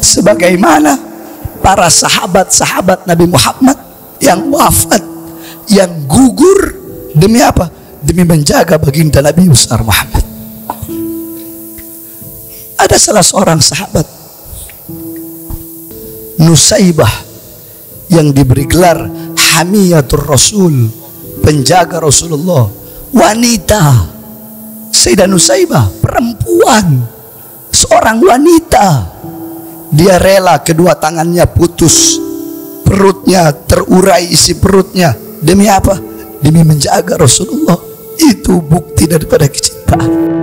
sebagaimana para sahabat-sahabat Nabi Muhammad yang wafat yang gugur demi apa? Demi menjaga baginda Nabi besar Muhammad. Ada salah seorang sahabat Nusaibah yang diberi gelar Hamiyatul Rasul penjaga Rasulullah. Wanita Sayyidah Nusaibah perempuan seorang wanita dia rela kedua tangannya putus. Perutnya terurai isi perutnya. Demi apa? Demi menjaga Rasulullah. Itu bukti daripada kecintaan